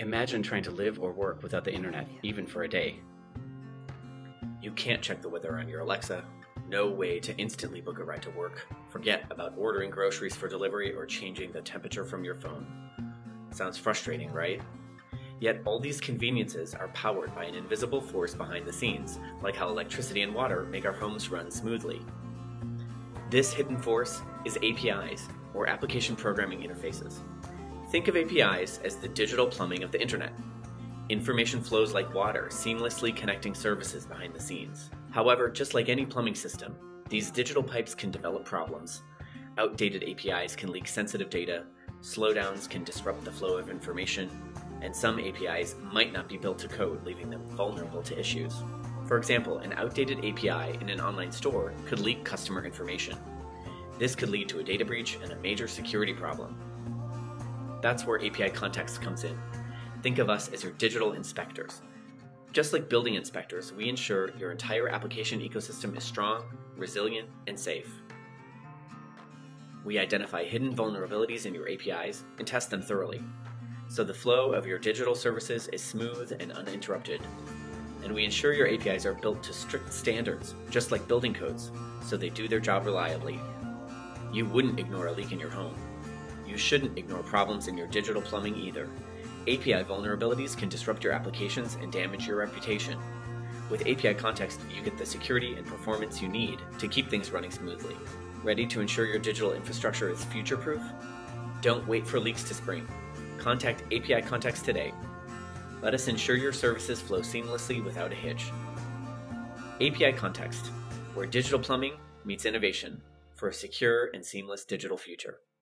Imagine trying to live or work without the internet, even for a day. You can't check the weather on your Alexa. No way to instantly book a ride to work. Forget about ordering groceries for delivery or changing the temperature from your phone. Sounds frustrating, right? Yet all these conveniences are powered by an invisible force behind the scenes, like how electricity and water make our homes run smoothly. This hidden force is APIs, or Application Programming Interfaces. Think of APIs as the digital plumbing of the internet. Information flows like water, seamlessly connecting services behind the scenes. However, just like any plumbing system, these digital pipes can develop problems. Outdated APIs can leak sensitive data, slowdowns can disrupt the flow of information, and some APIs might not be built to code, leaving them vulnerable to issues. For example, an outdated API in an online store could leak customer information. This could lead to a data breach and a major security problem. That's where API Context comes in. Think of us as your digital inspectors. Just like building inspectors, we ensure your entire application ecosystem is strong, resilient, and safe. We identify hidden vulnerabilities in your APIs and test them thoroughly, so the flow of your digital services is smooth and uninterrupted. And we ensure your APIs are built to strict standards, just like building codes, so they do their job reliably. You wouldn't ignore a leak in your home. You shouldn't ignore problems in your digital plumbing either. API vulnerabilities can disrupt your applications and damage your reputation. With API Context, you get the security and performance you need to keep things running smoothly. Ready to ensure your digital infrastructure is future proof? Don't wait for leaks to spring. Contact API Context today. Let us ensure your services flow seamlessly without a hitch. API Context, where digital plumbing meets innovation for a secure and seamless digital future.